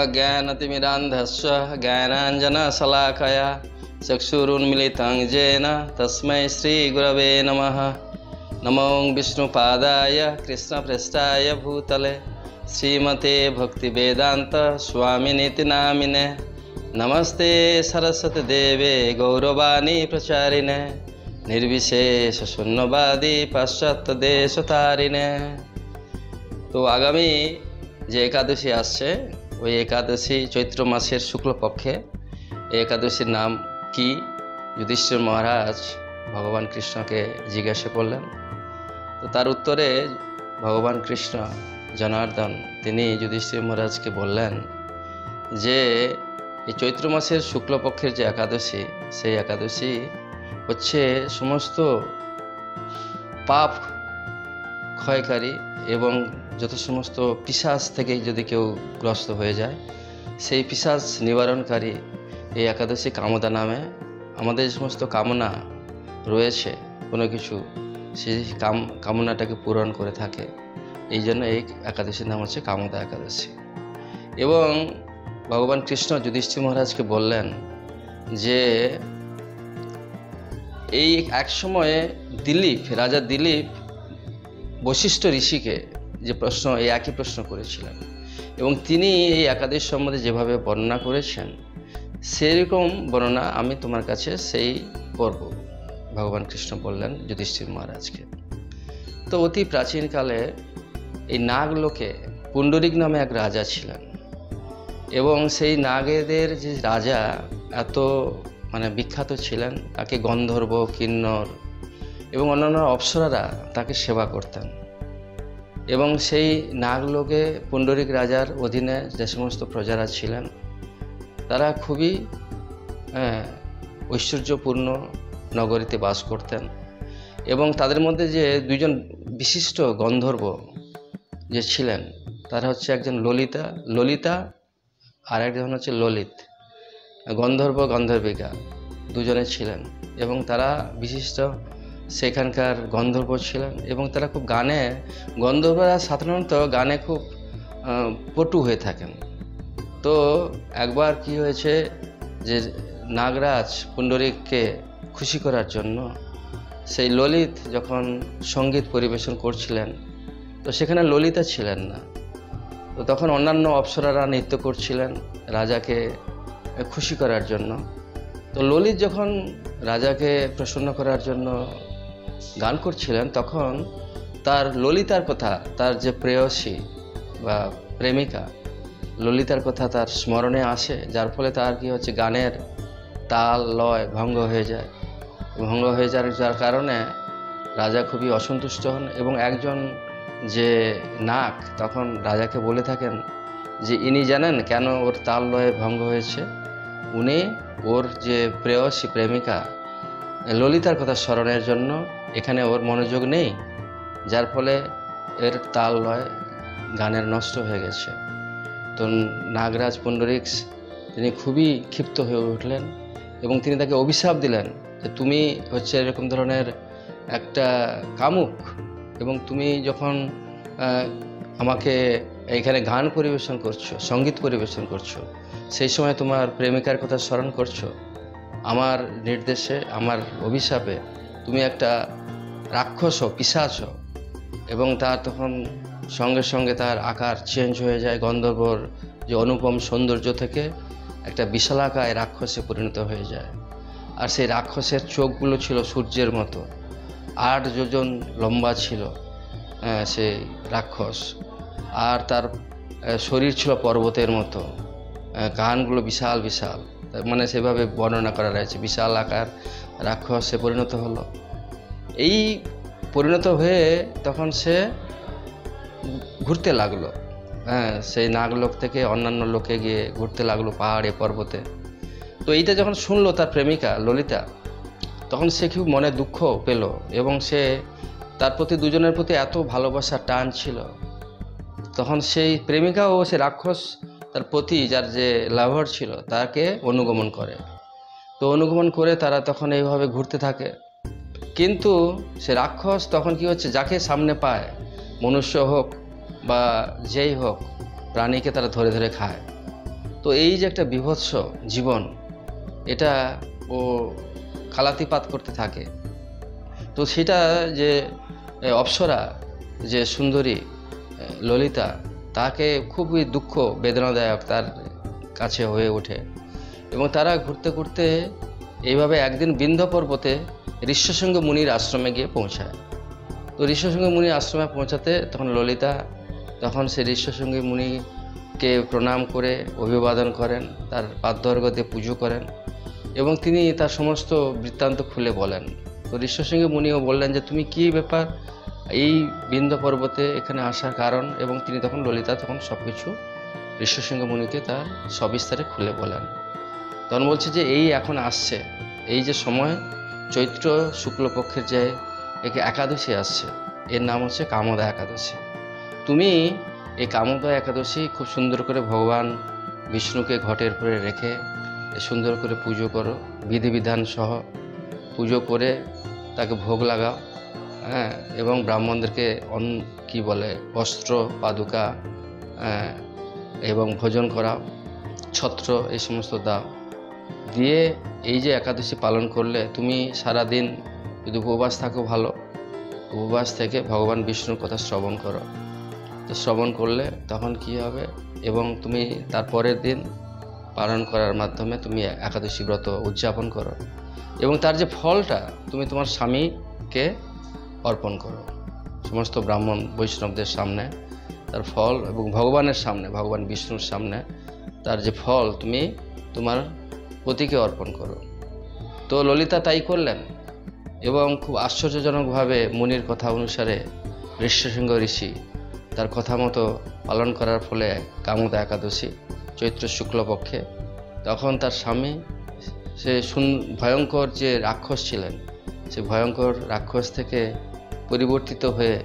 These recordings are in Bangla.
ॐ अज्ञानतिमिरान्धस्य ज्ञानाञ्जनशलाकया चक्षुरुन्मिलितं येन तस्मै श्रीगुरवे नमः नमो विष्णुपादाय कृष्णपृष्ठाय भूतले श्रीमते भक्तिवेदान्त स्वामिनीति नामिने नमस्ते सरस्वतीदेवे गौरवाणी प्रचारिणे निर्विशेषशून्यवादी পাশ্চাত্যদেশতারিণে তো আগামী যে একাদশী আসছে ওই একাদশী চৈত্র মাসের শুক্লপক্ষে এই একাদশীর নাম কি? যুধিষ্ঠির মহারাজ ভগবান কৃষ্ণকে জিজ্ঞাসা করলেন। তো তার উত্তরে ভগবান কৃষ্ণ জনার্দন, তিনি যুধিষ্ঠির মহারাজকে বললেন যে, এই চৈত্র মাসের শুক্লপক্ষের যে একাদশী, সেই একাদশী হচ্ছে সমস্ত পাপ ক্ষয়কারী এবং যত সমস্ত পিসাস থেকে যদি কেউ গ্রস্ত হয়ে যায়, সেই পিসাস নিবারণকারী এই একাদশী কামদা নামে আমাদের যে সমস্ত কামনা রয়েছে, কোনো কিছু, সেই কাম, কামনাটাকে পূরণ করে থাকে। এই জন্য এই একাদশীর নাম হচ্ছে কামদা একাদশী। এবং ভগবান কৃষ্ণ যুধিষ্ঠির মহারাজকে বললেন যে, এই এক সময়ে দিলীপ, রাজা দিলীপ বশিষ্ঠ ঋষিকে যে প্রশ্ন, এই একই প্রশ্ন করেছিলেন। এবং তিনি এই একাদশ সম্বন্ধে যেভাবে বর্ণনা করেছেন, সেরকম বর্ণনা আমি তোমার কাছে সেই করব ভগবান কৃষ্ণ বললেন যুধিষ্ঠির মহারাজকে। তো অতি প্রাচীনকালে এই নাগলোকে পুণ্ডরিক নামে এক রাজা ছিলেন এবং সেই নাগেদের যে রাজা এত মানে বিখ্যাত ছিলেন, তাকে গন্ধর্ব, কিন্নর এবং অন্যান্য অপ্সরারা তাকে সেবা করতেন। এবং সেই নাগলোকে পুণ্ডরিক রাজার অধীনে যে সমস্ত প্রজারা ছিলেন, তারা খুবই ঐশ্বর্যপূর্ণ নগরীতে বাস করতেন। এবং তাদের মধ্যে যে দুজন বিশিষ্ট গন্ধর্ব যে ছিলেন, তারা হচ্ছে একজন ললিতা ললিতা আর একজন হচ্ছে ললিত, গন্ধর্ব গন্ধর্বিকা দুজনে ছিলেন। এবং তারা বিশিষ্ট সেখানকার গন্ধর্ব ছিলেন এবং তারা খুব গানে, গন্ধর্বরা সাধারণত গানে খুব পটু হয়ে থাকেন। তো একবার কি হয়েছে যে নাগরাজ পুণ্ডরিককে খুশি করার জন্য সেই ললিত যখন সংগীত পরিবেশন করছিলেন, তো সেখানে ললিতা ছিলেন না। তো তখন অন্যান্য অপ্সরারা নৃত্য করছিলেন রাজাকে খুশি করার জন্য। তো ললিত যখন রাজাকে প্রসন্ন করার জন্য গান করছিলেন, তখন তার ললিতার কথা, তার যে প্রেয়সী বা প্রেমিকা, ললিতার কথা তার স্মরণে আসে, যার ফলে তার কি হচ্ছে, গানের তাল লয় ভঙ্গ হয়ে যায়। ভঙ্গ হয়ে যাওয়ার যার কারণে রাজা খুবই অসন্তুষ্ট হন এবং একজন যে নাক, তখন রাজাকে বলে থাকেন যে, ইনি জানেন কেন ওর তাল লয়ে ভঙ্গ হয়েছে? উনি ওর যে প্রেয়সী প্রেমিকা ললিতার কথা স্মরণের জন্য এখানে ওর মনোযোগ নেই, যার ফলে এর তাল লয় গানের নষ্ট হয়ে গেছে। তো নাগরাজ পুণ্ডরিক্স, তিনি খুবই ক্ষিপ্ত হয়ে উঠলেন এবং তিনি তাকে অভিশাপ দিলেন যে তুমি হচ্ছে এরকম ধরনের একটা কামুক এবং তুমি যখন আমাকে এইখানে গান পরিবেশন করছ, সংগীত পরিবেশন করছ, সেই সময় তোমার প্রেমিকার কথা স্মরণ করছ আমার নির্দেশে, আমার অভিশাপে তুমি একটা রাক্ষস হও। এবং তার তখন সঙ্গে সঙ্গে তার আকার চেঞ্জ হয়ে যায়, গন্ধর্বর যে অনুপম সৌন্দর্য থেকে একটা বিশালাকায় রাক্ষসে পরিণত হয়ে যায়। আর সেই রাক্ষসের চোখগুলো ছিল সূর্যের মতো। আট যোজন লম্বা ছিল সেই রাক্ষস। আর তার শরীর ছিল পর্বতের মতো। কানগুলো বিশাল বিশাল। মানে সেভাবে বর্ণনা করা রয়েছে। বিশাল আকার রাক্ষসে পরিণত হলো। এই পরিণত হয়ে তখন সে ঘুরতে লাগল। হ্যাঁ সেই নাগলোক থেকে অন্যান্য লোকে গিয়ে ঘুরতে লাগল পাহাড়ে, পর্বতে। তো এইটা যখন শুনলো তার প্রেমিকা, ললিতা, তখন সে খুব মনে দুঃখ পেল এবং সে তার প্রতি দুজনের প্রতি এত ভালোবাসা টান ছিল। তখন সেই প্রেমিকা ও সে রাক্ষস তার প্রতি যার যে লাভার ছিল, তাকে অনুগমন করে। তো অনুগমন করে তারা তখন এইভাবে ঘুরতে থাকে। কিন্তু সে রাক্ষস তখন কি হচ্ছে, যাকে সামনে পায়, মনুষ্য হোক বা যেই হোক, প্রাণীকে তারা ধরে ধরে খায়। তো এই যে একটা বিভৎস জীবন, এটা ও কালাতিপাত করতে থাকে। তো সেটা যে অপ্সরা, যে সুন্দরী ললিতা তাকে খুবই দুঃখ বেদনাদায়ক তার কাছে হয়ে ওঠে। এবং তারা ঘুরতে ঘুরতে এইভাবে একদিন বিন্ধ্য পর্বতে ঋষ্যসঙ্গ মুনির আশ্রমে গিয়ে পৌঁছায়। তো ঋষ্যসঙ্গ মুনির আশ্রমে পৌঁছাতে তখন ললিতা, তখন সে ঋষ্যসঙ্গী মুনিকে প্রণাম করে অভিবাদন করেন, তার পাদ্যর্গতে পুজো করেন এবং তিনি তার সমস্ত বৃত্তান্ত খুলে বলেন। তো ঋষ্যসঙ্গী মুনিও বললেন যে, তুমি কি ব্যাপার? এই বিন্ধ্য পর্বতে এখানে আসার কারণ এবং তিনি তখন ললিতা তখন সব কিছু ঋষ্যসঙ্গী মুনিকে তার সবিস্তারে খুলে বলেন। তখন বলছে যে এই এখন আসছে। এই যে সময়, চৈত্র শুক্লপক্ষের যে একে একাদশী আসছে, এর নাম হচ্ছে কামদা একাদশী। তুমি এই কামদা একাদশী খুব সুন্দর করে ভগবান বিষ্ণুকে ঘটের উপরে রেখে সুন্দর করে পুজো করো, বিধিবিধান সহ পুজো করে তাকে ভোগ লাগাও। হ্যাঁ এবং ব্রাহ্মণদেরকে অন কি বলে বস্ত্র পাদুকা হ্যাঁ, এবং ভোজন করা ছত্র এই সমস্ত দাও। দিয়ে এই যে একাদশী পালন করলে তুমি সারা দিন যদি উপবাস থাকো ভালো উপবাস থেকে ভগবান বিষ্ণুর কথা শ্রবণ করো। তো শ্রবণ করলে তখন কি হবে? এবং তুমি তার পরের দিন পালন করার মাধ্যমে তুমি একাদশী ব্রত উদযাপন করো। এবং তার যে ফলটা তুমি তোমার স্বামীকে অর্পণ করো। সমস্ত ব্রাহ্মণ বৈষ্ণবদের সামনে, তার ফল এবং ভগবানের সামনে, ভগবান বিষ্ণুর সামনে, তার যে ফল তুমি তোমার পতিকে অর্পণ করো। তো ললিতা তাই করলেন এবং খুব আশ্চর্যজনকভাবে মুনির কথা অনুসারে ঋষ্যসিংহ ঋষি তার কথা মতো পালন করার ফলে কামদা একাদশী, চৈত্র শুক্লপক্ষে তখন তার স্বামী সে ভয়ঙ্কর যে রাক্ষস ছিলেন, সে ভয়ঙ্কর রাক্ষস থেকে পরিবর্তিত হয়ে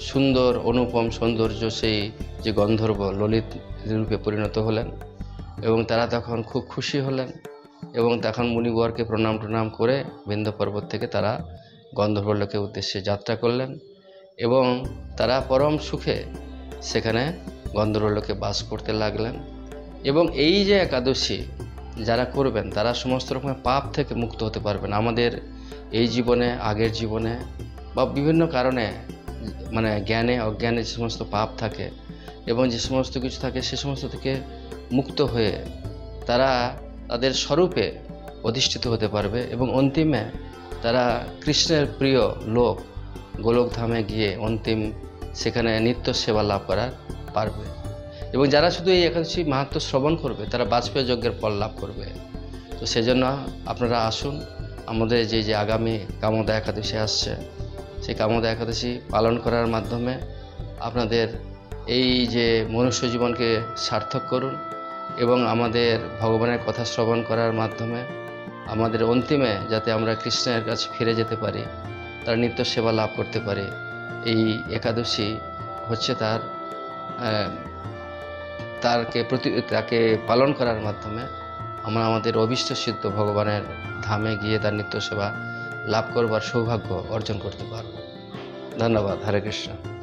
সুন্দর অনুপম সৌন্দর্য সেই যে গন্ধর্ব ললিত রূপে পরিণত হলেন এবং তারা তখন খুব খুশি হলেন এবং তখন মুনিবরকে প্রণাম প্রণাম করে বিন্ধ্য পর্বত থেকে তারা গন্ধর্বলোকের উদ্দেশ্যে যাত্রা করলেন এবং তারা পরম সুখে সেখানে গন্ধর্বলোকে বাস করতে লাগলেন এবং এই যে একাদশী যারা করবেন, তারা সমস্ত রকমের পাপ থেকে মুক্ত হতে পারবেন। আমাদের এই জীবনে, আগের জীবনে বা বিভিন্ন কারণে মানে জ্ঞানে, অজ্ঞানে যে সমস্ত পাপ থাকে এবং যে সমস্ত কিছু থাকে সে সমস্ত থেকে মুক্ত হয়ে তারা তাদের স্বরূপে অধিষ্ঠিত হতে পারবে এবং অন্তিমে তারা কৃষ্ণের প্রিয় লোক গোলকধামে গিয়ে অন্তিম সেখানে নিত্য সেবা লাভ করার পারবে। এবং যারা শুধু এই একাদশী মাহাত্ম শ্রবণ করবে, তারা বাজপেয়ী যজ্ঞের ফল লাভ করবে। তো সেজন্য আপনারা আসুন, আমাদের যে যে আগামী কামদা একাদশী আসছে সেই কামদা একাদশী পালন করার মাধ্যমে আপনাদের এই যে মনুষ্য জীবনকে সার্থক করুন এবং আমাদের ভগবানের কথা শ্রবণ করার মাধ্যমে আমাদের অন্তিমে যাতে আমরা কৃষ্ণের কাছে ফিরে যেতে পারি, তার নিত্য সেবা লাভ করতে পারি, এই একাদশী হচ্ছে তার তারকে প্রতি, তাকে পালন করার মাধ্যমে আমরা আমাদের অভিষ্ট সিদ্ধ ভগবানের ধামে গিয়ে তার নিত্য সেবা লাভ করবার সৌভাগ্য অর্জন করতে পারব। धन्यवाद हरे कृष्ण।